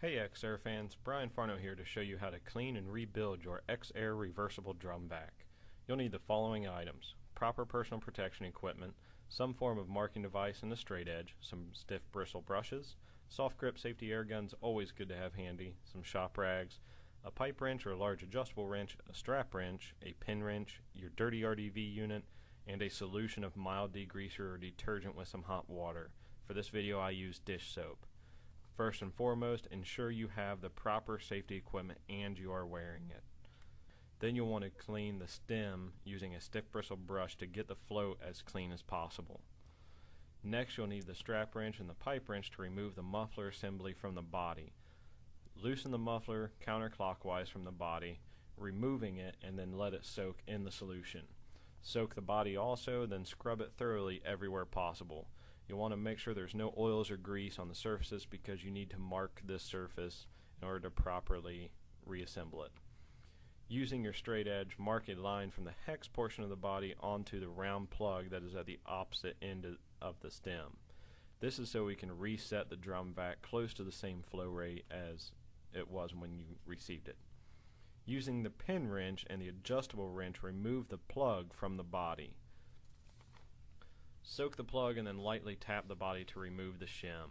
Hey EXAIR fans, Brian Farno here to show you how to clean and rebuild your EXAIR reversible drum vac. You'll need the following items. Proper personal protection equipment, some form of marking device and a straight edge, some stiff bristle brushes, soft grip safety air guns always good to have handy, some shop rags, a pipe wrench or a large adjustable wrench, a strap wrench, a pin wrench, your dirty RDV unit, and a solution of mild degreaser or detergent with some hot water. For this video I use dish soap. First and foremost, ensure you have the proper safety equipment and you are wearing it. Then you'll want to clean the stem using a stiff bristle brush to get the float as clean as possible. Next you'll need the strap wrench and the pipe wrench to remove the muffler assembly from the body. Loosen the muffler counterclockwise from the body, removing it and then let it soak in the solution. Soak the body also, then scrub it thoroughly everywhere possible. You'll want to make sure there's no oils or grease on the surfaces because you need to mark this surface in order to properly reassemble it. Using your straight edge, mark a line from the hex portion of the body onto the round plug that is at the opposite end of the stem. This is so we can reset the drum vac close to the same flow rate as it was when you received it. Using the pin wrench and the adjustable wrench, remove the plug from the body. Soak the plug and then lightly tap the body to remove the shim.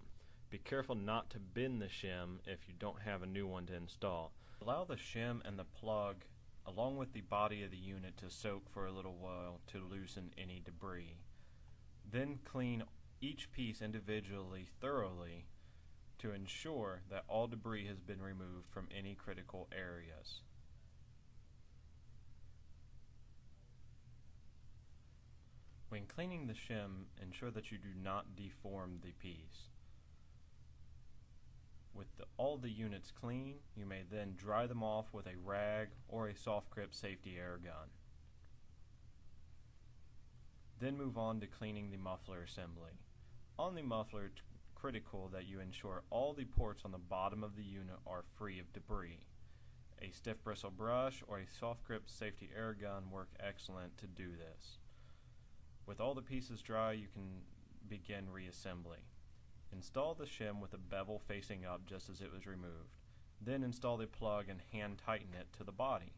Be careful not to bend the shim if you don't have a new one to install. Allow the shim and the plug along with the body of the unit to soak for a little while to loosen any debris. Then clean each piece individually thoroughly to ensure that all debris has been removed from any critical areas. When cleaning the shim, ensure that you do not deform the piece. With the, all the units clean, you may then dry them off with a rag or a soft grip safety air gun. Then move on to cleaning the muffler assembly. On the muffler, it's critical that you ensure all the ports on the bottom of the unit are free of debris. A stiff bristle brush or a soft grip safety air gun work excellent to do this. With all the pieces dry, you can begin reassembly. Install the shim with the bevel facing up just as it was removed. Then install the plug and hand tighten it to the body.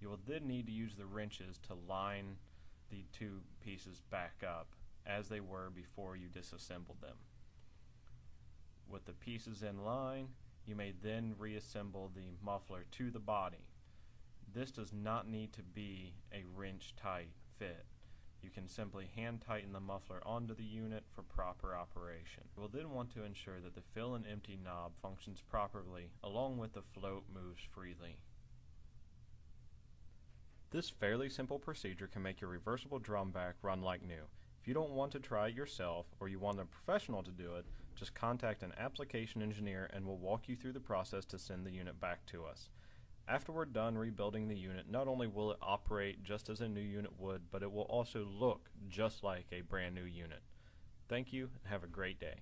You will then need to use the wrenches to line the two pieces back up as they were before you disassembled them. With the pieces in line, you may then reassemble the muffler to the body. This does not need to be a wrench tight fit. You can simply hand tighten the muffler onto the unit for proper operation. You will then want to ensure that the fill and empty knob functions properly along with the float moves freely. This fairly simple procedure can make your reversible drum vac run like new. If you don't want to try it yourself or you want a professional to do it, just contact an application engineer and we'll walk you through the process to send the unit back to us. After we're done rebuilding the unit, not only will it operate just as a new unit would, but it will also look just like a brand new unit. Thank you and have a great day.